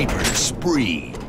sniper spree.